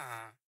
Ah.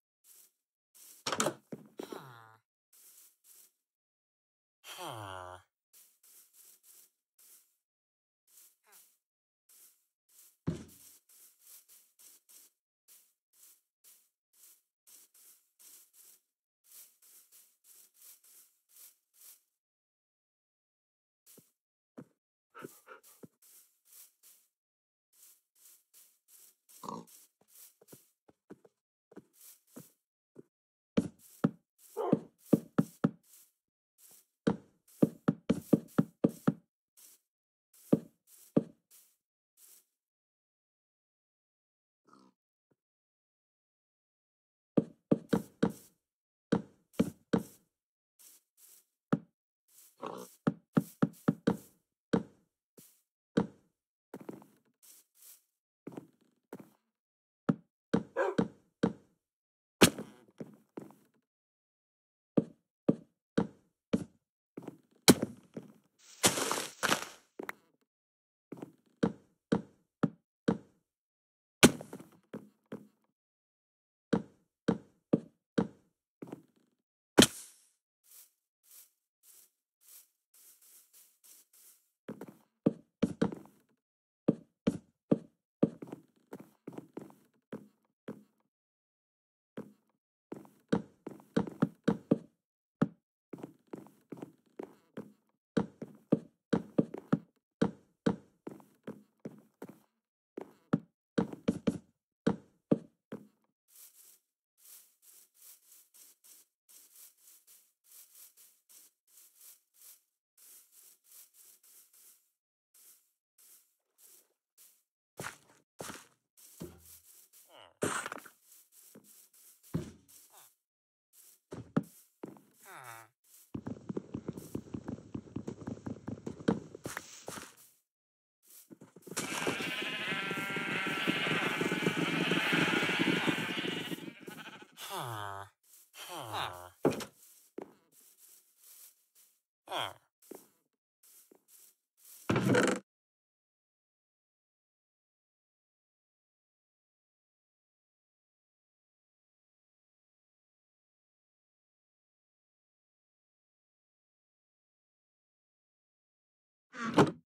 Mm-hmm.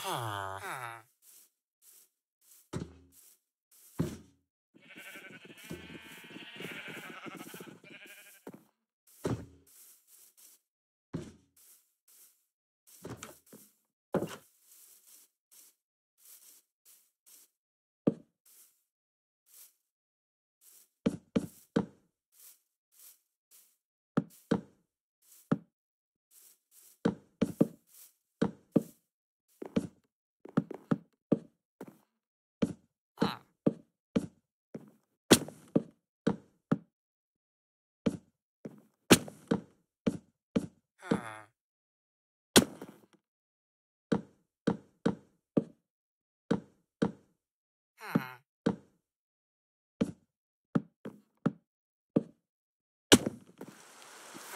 哈。哈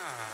Hmm.